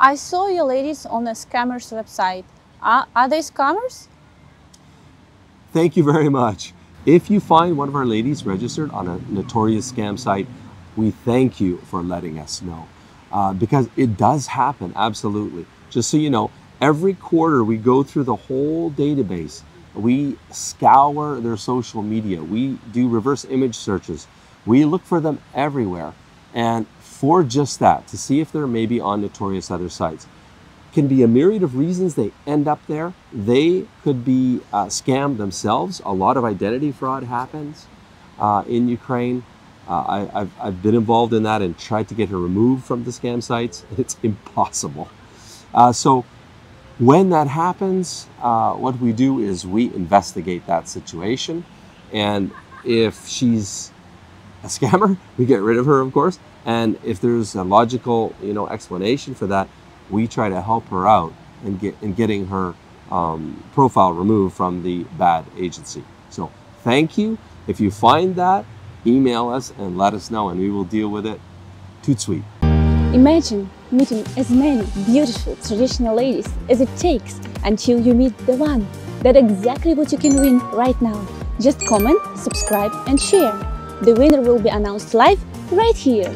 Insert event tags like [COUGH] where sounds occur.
I saw you ladies on a scammer's website. Are, are they scammers? Thank you very much. If you find one of our ladies registered on a notorious scam site, we thank you for letting us know uh, because it does happen, absolutely. Just so you know, every quarter we go through the whole database. We scour their social media. We do reverse image searches. We look for them everywhere. And for just that, to see if they're maybe on notorious other sites can be a myriad of reasons they end up there. They could be uh, scammed themselves. A lot of identity fraud happens uh, in Ukraine. Uh, I, have I've been involved in that and tried to get her removed from the scam sites. [LAUGHS] It's impossible. Uh, so when that happens, uh, what we do is we investigate that situation. And if she's a scammer, we get rid of her, of course. And if there's a logical, you know, explanation for that, we try to help her out in, get, in getting her um, profile removed from the bad agency. So thank you. If you find that, email us and let us know and we will deal with it. Toot sweet. Imagine meeting as many beautiful traditional ladies as it takes until you meet the one. That's exactly what you can win right now. Just comment, subscribe and share. The winner will be announced live right here.